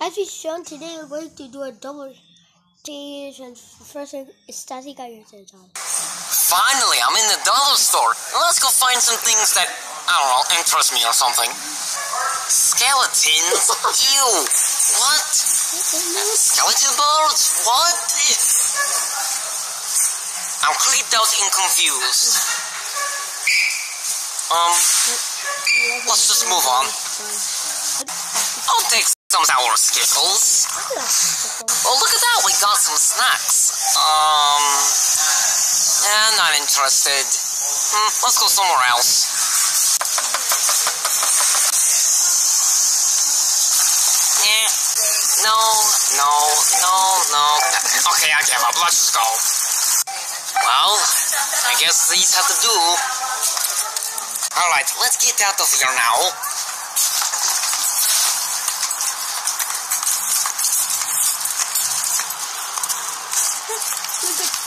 As we shown today, we're going to do a double stage and first Stasi got your job. Finally, I'm in the dollar store. Let's go find some things that, I don't know, interest me or something. Skeletons? Ew. What? Skeleton birds? What? I'm creeped out and confused. Um, let's just move on. I'll take some sour skittles. Oh, look at that. We got some snacks. Um, yeah, not interested. Hmm, let's go somewhere else. Eh, no, no, no, no. Okay, I give up. Let's just go. Well, I guess these have to do. Alright, let's get out of here now.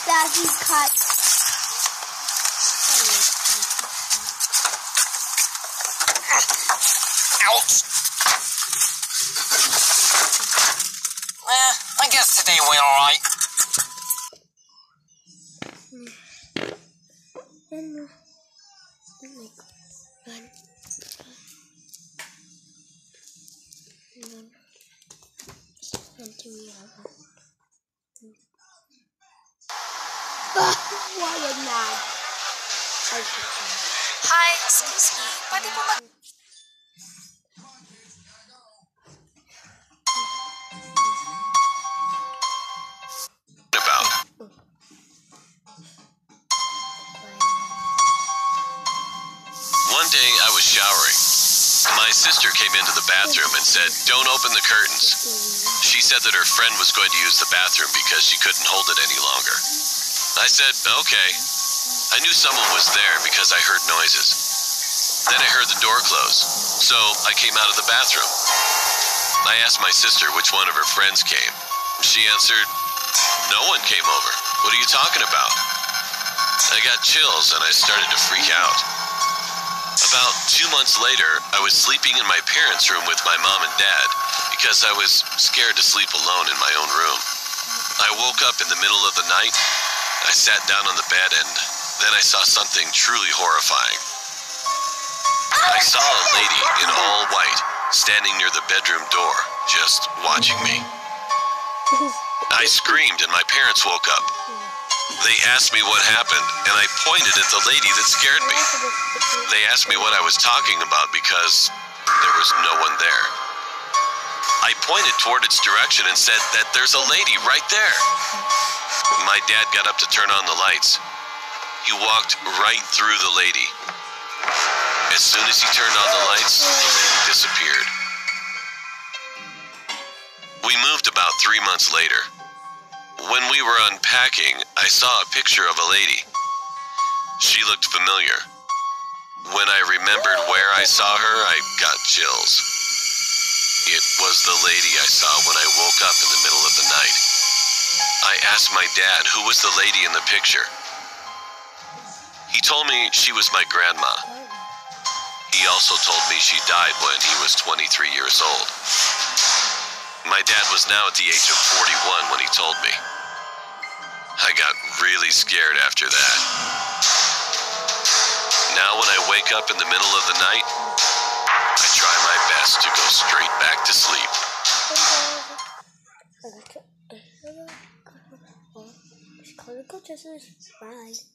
Look at Stasy's cut. Ouch. Eh, I guess today went alright. And, and like one, one, one, two, yeah. Why am? Hi, excuse me. Pwede po mag... about. One day I was showering. My sister came into the bathroom and said, Don't open the curtains. She said that her friend was going to use the bathroom because she couldn't hold it any longer. I said, Okay. I knew someone was there because I heard noises. Then I heard the door close, so I came out of the bathroom. I asked my sister which one of her friends came. She answered, No one came over. What are you talking about? I got chills and I started to freak out. About two months later, I was sleeping in my parents' room with my mom and dad because I was scared to sleep alone in my own room. I woke up in the middle of the night. I sat down on the bed and then I saw something truly horrifying. I saw a lady in all white standing near the bedroom door, just watching me. I screamed and my parents woke up. They asked me what happened, and I pointed at the lady that scared me. They asked me what I was talking about because there was no one there. I pointed toward its direction and said that there's a lady right there. My dad got up to turn on the lights. He walked right through the lady. As soon as he turned on the lights, the lady disappeared. We moved about three months later. When we were unpacking, I saw a picture of a lady. She looked familiar. When I remembered where I saw her, I got chills. It was the lady I saw when I woke up in the middle of the night. I asked my dad who was the lady in the picture. He told me she was my grandma. He also told me she died when he was 23 years old. My dad was now at the age of 41 when he told me. I got really scared after that. Now, when I wake up in the middle of the night, I try my best to go straight back to sleep. Bye.